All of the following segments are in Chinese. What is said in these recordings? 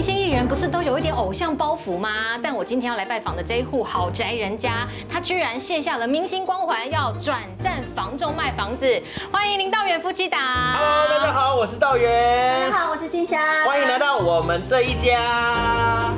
明星艺人不是都有一点偶像包袱吗？但我今天要来拜访的这一户豪宅人家，他居然卸下了明星光环，要转战房仲卖房子。欢迎林道远夫妻档。Hello，大家好，我是道远。大家好，我是金霞。欢迎来到我们这一家。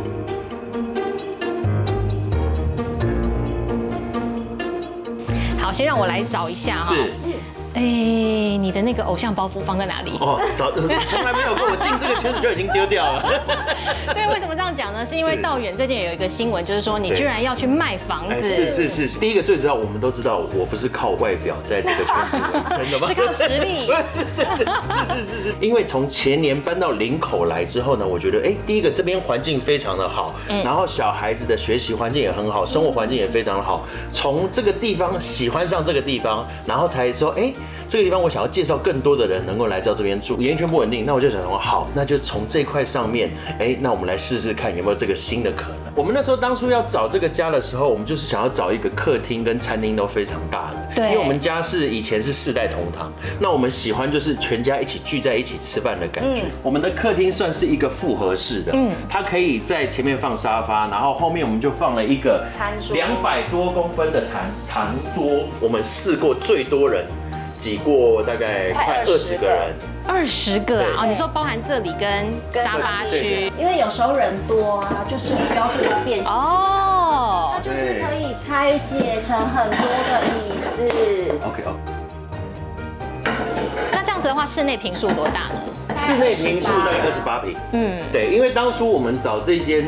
好，先让我来找一下哈。是。哎，你的那个偶像包袱放在哪里？哦，早 从来没有过，我进这个圈子就已经丢掉了。对，为什么这样讲呢？是因为道远最近有一个新闻，就是说你居然要去卖房哎，子，是是是是，第一个最主要，我们都知道，我不是靠外表在这个圈子为生的吗？是靠实力是是是是是，因为从前年搬到林口来之后呢，我觉得哎，第一个这边环境非常的好，然后小孩子的学习环境也很好，生活环境也非常的好。从这个地方喜欢上这个地方，然后才说哎，这个地方我想要介绍更多的人能够来到这边住，完全不稳定，那我就想说好，那就从这块上面，哎，那我们来试试看有没有这个新的可能。我们那时候当初要找这个家的时候，我们就是想要找一个客厅跟餐厅都非常大的，对因为我们家是以前是四代同堂，那我们喜欢就是全家一起聚在一起吃饭的感觉。我们的客厅算是一个复合式的，嗯，它可以在前面放沙发，然后后面我们就放了一个餐桌两百多公分的长长桌，我们试过最多人挤过大概快快二十个人。二十个啊！哦，你说包含这里跟沙发对区因为有时候人多啊，就是需要这种变形，哦它。就是可以拆解成很多的椅子。OK 哦，那这样子的话，室内平数多大呢？室内平数大概二十八平。嗯，对，因为当初我们找这间，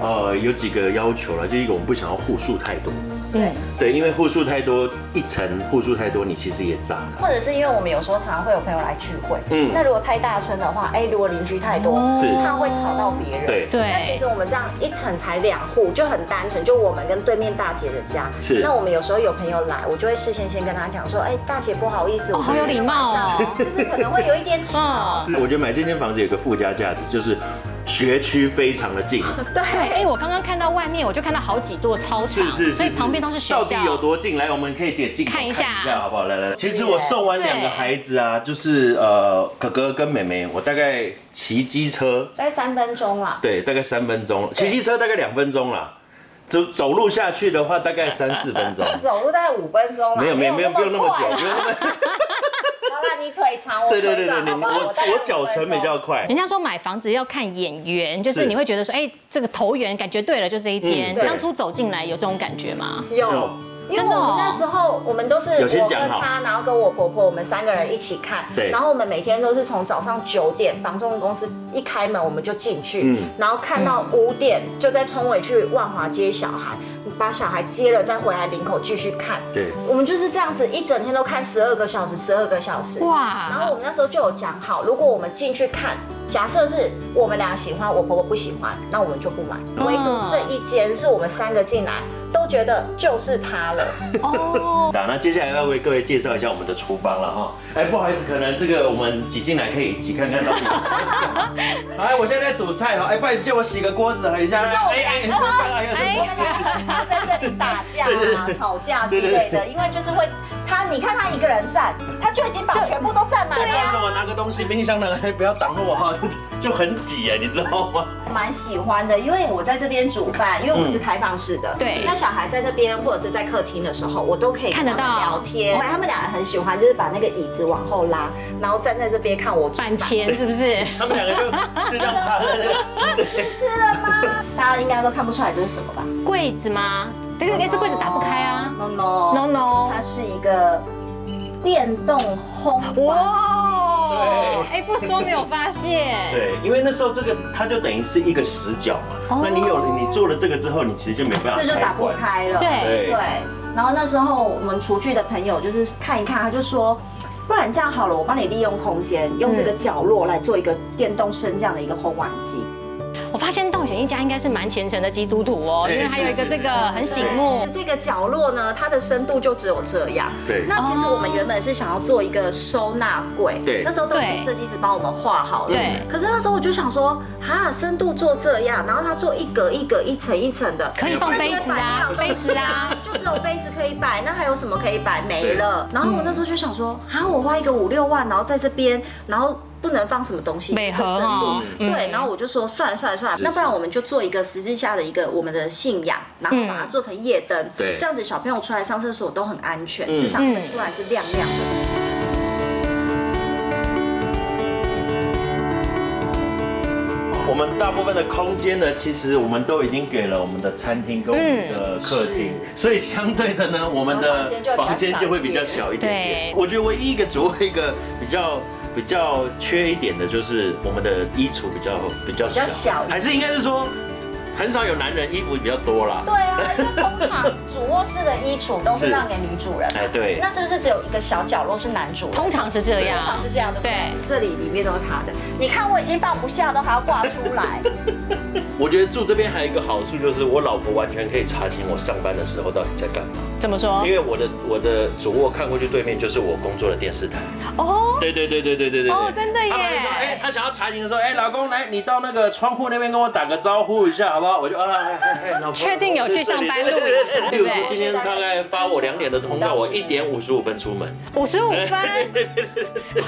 呃，有几个要求了，就一个我们不想要户数太多，对，对，因为户数太多，一层户数太多，你其实也炸了。或者是因为我们有时候常常会有朋友来聚会，嗯。那如果太大声的话，哎，如果邻居太多，是怕会吵到别人。对。对。那其实我们这样一层才两户，就很单纯，就我们跟对面大姐的家。是。那我们有时候有朋友来，我就会事先先跟他讲说，哎，大姐不好意思，我们好有礼貌哦。就是可能会有一点吵。是，我觉得买这间房子有个附加价值，就是学区非常的近。对，哎，我刚刚看到外面，我就看到好几座操场，所以旁边都是学校。到底有多近？来，我们可以解近看一下好不好？来来，来其实我送完两个孩子啊，就是呃哥哥跟妹妹，我大概骑机车，大概三分钟啦。对，大概三分钟，骑机车大概两分钟啦。走走路下去的话，大概三四分钟。走路大概五分钟啦，没有没有没有不用那么久，快不用那么。腿长，我我我脚程比较快。人家说买房子要看眼缘，就是是你会觉得说，哎，这个投缘感觉对了，就这一间。当初走进来有这种感觉吗？有有。因为真的哦我们那时候，我们都是我跟他，然后跟我婆婆，我们三个人一起看。对然后我们每天都是从早上九点，房仲公司一开门我们就进去，嗯然后看到五点就在冲回去万华接小孩，把小孩接了再回来领口继续看。对，我们就是这样子一整天都看十二个小时，十二个小时。哇然后我们那时候就有讲好，如果我们进去看，假设是我们俩喜欢，我婆婆不喜欢，那我们就不买。唯独这一间是我们三个进来都觉得就是它了。哦，好，那接下来要为各位介绍一下我们的厨房了哈。哎，不好意思，可能这个我们挤进来可以挤看看到底。哎，我现在在煮菜哈。哎，不好意思，借我洗个锅子等一下。是我们哎两个哎哎我们俩很常在这里打架啊、吵架之类的，因为就是会他，你看他一个人站，他就已经把全部都占满了。我拿个东西，冰箱的人不要挡着我哈，就很挤哎，你知道吗？蛮喜欢的，因为我在这边煮饭，因为我们是开放式的，对那小孩在那边或者是在客厅的时候，我都可以看得到聊天。他们俩很喜欢，就是把那个椅子往后拉，然后站在这边看我煮饭板前是不是？他们两个就就这样趴在那个。吃了吗？大家应该都看不出来这是什么吧？柜子吗？这个哎，这柜子打不开啊。No no No no 它是一个电动烘碗哇对哎，不说没有发现。对，因为那时候这个它就等于是一个死角嘛。哦那你有你做了这个之后，你其实就没办法这就打不关。开了。对对，然后那时候我们厨具的朋友就是看一看，他就说。不然这样好了，我帮你利用空间，用这个角落来做一个电动升降的一个烘碗机。我发现道远一家应该是蛮虔诚的基督徒哦，因为还有一个这个很醒目。这个角落呢，它的深度就只有这样。对那其实我们原本是想要做一个收纳柜，对那时候都请对设计师帮我们画好了。对可是那时候我就想说，哈，深度做这样，然后它做一格一格、一层一层的，可以放杯子啊，杯子啊，就只有杯子可以摆，那还有什么可以摆？没了。然后我那时候就想说，啊，我花一个五六万，然后在这边，然后。不不能放什么东西，美这深度。对，然后我就说算了算了算了，那不然我们就做一个十字架的一个我们的信仰，然后把它做成夜灯，对。这样子小朋友出来上厕所都很安全，至少他们出来是亮亮的。我们大部分的空间呢，其实我们都已经给了我们的餐厅跟我们的客厅，所以相对的呢，我们的房间就会比较小一点。点。我觉得唯一一个主一个比较比较缺一点的就是我们的衣橱比较比较小，小还是应该是说。很少有男人衣服比较多啦。对啊，因为通常主卧室的衣橱都是让给女主人。哎，对。那是不是只有一个小角落是男主人？通常是这样。通常是这样的。对。这里里面都是他的。你看我已经放不下，都还要挂出来。我觉得住这边还有一个好处就是，我老婆完全可以查清我上班的时候到底在干嘛。怎么说？因为我的我的主卧看过去对面就是我工作的电视台。哦。对对对对对对对。哦，真的耶。说，哎，他想要查寝的时候，哎，老公来，你到那个窗户那边跟我打个招呼一下，好不好？我就啊。确定有去上班路？例如说今天大概发我两点的通告，我一点五十五分出门。五十五分，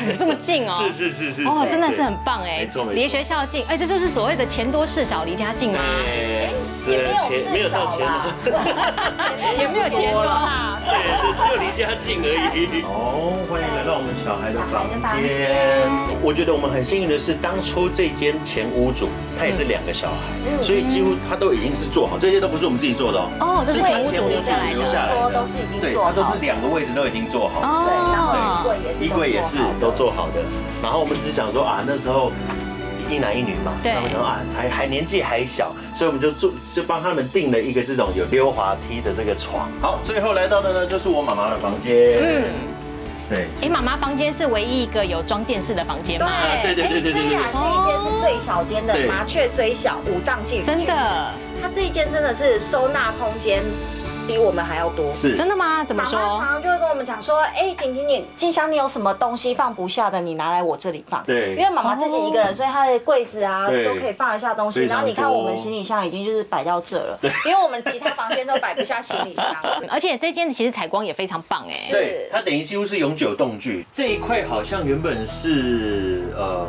有这么近哦？是是是是。哦，真的是很棒哎，没错没错。离学校近，哎，这就是所谓的钱多事少，离家近吗？哎，也没有事少啦，也没有钱多啦，对，只有离家近而已。哦，欢迎来到我们小孩的房间。我觉得我们很幸运的是，当初这间前屋主他也是两个小孩，所以几乎他都已经是做好，这些都不是我们自己做的哦。哦，这是前屋主留下来的，桌都是已经对，他都是两个位置都已经做好。对，然后衣柜也是，衣柜也是都做好的。然后我们只想说啊，那时候一男一女嘛，他们说啊，还还年纪还小，所以我们就住就帮他们订了一个这种有溜滑梯的这个床。好，最后来到的呢就是我妈妈的房间。嗯。对，哎，妈妈房间是唯一一个有装电视的房间吗？对对对对对虽然这一间是最小间的，麻雀虽小，五脏俱真的，它这一间真的是收纳空间。比我们还要多，是真的吗？怎么说？常常就会跟我们讲说，哎，婷婷，你静香，你有什么东西放不下的，你拿来我这里放。对，因为妈妈自己一个人，所以她的柜子啊都可以放一下东西。然后你看我们行李箱已经就是摆到这了，因为我们其他房间都摆不下行李箱。而且这间其实采光也非常棒哎，对，它等于几乎是永久动具。这一块好像原本是呃。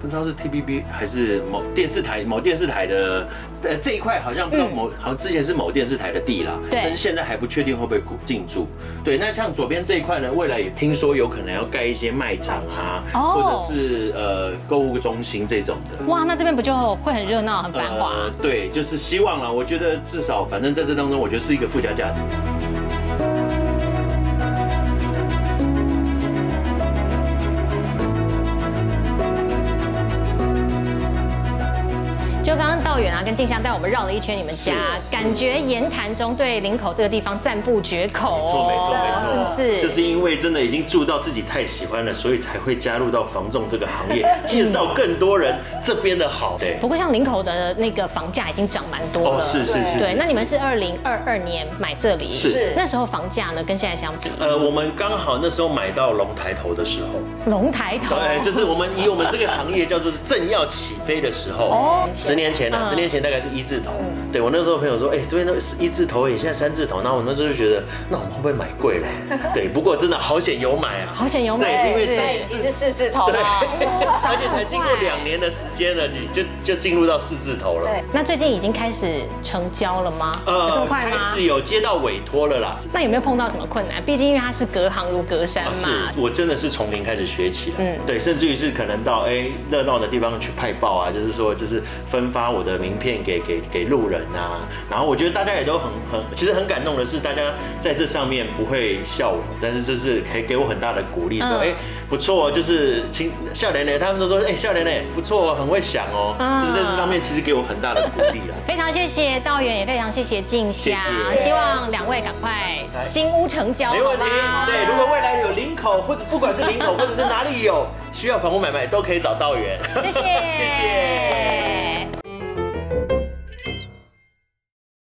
不知道是 T V B 还是某电视台某电视台的，呃这一块好像不知道某好像之前是某电视台的地啦，对，但是现在还不确定会不会进驻。对，那像左边这一块呢，未来也听说有可能要盖一些卖场啊，或者是呃购物中心这种的。哇，那这边不就会很热闹、很繁华？对，就是希望了。我觉得至少反正在这当中，我觉得是一个附加价值。就刚刚。道远啊，跟静香带我们绕了一圈你们家，感觉言谈中对林口这个地方赞不绝口。没错没错没错，是不是？就是因为真的已经住到自己太喜欢了，所以才会加入到房仲这个行业，介绍更多人这边的好。对。不过像林口的那个房价已经涨蛮多了。哦，是是是。对，那你们是二零二二年买这里，是那时候房价呢跟现在相比？呃，我们刚好那时候买到龙抬头的时候。龙抬头。对，就是我们以我们这个行业叫做是正要起飞的时候。哦。十年前呢，十年前大概是一。字头，对我那时候朋友说，哎，这边都是一字头，哎，现在三字头，那我那时候就觉得，那我们会不会买贵了？对，不过真的好险有买啊，好险有买，是因为已经是四字头了，而且才经过两年的时间了，你就就进入到四字头了。对，那最近已经开始成交了吗？呃，这么快吗？开始有接到委托了啦。那有没有碰到什么困难？毕竟因为它是隔行如隔山嘛。是，我真的是从零开始学起来。嗯，对，甚至于是可能到哎热闹的地方去派报啊，就是说就是分发我的名片给。给给路人啊，然后我觉得大家也都很很，其实很感动的是，大家在这上面不会笑我，但是这是可以给我很大的鼓励，说哎不错，就是亲笑脸脸，他们都说哎笑脸脸不错，很会想哦，就是在这上面其实给我很大的鼓励啊。非常谢谢道远，也非常谢谢静香，希望两位赶快新屋成交，没问题。对，如果未来有领口或者不管是领口或者是哪里有 需要房屋买卖，都可以找道远。谢谢谢谢。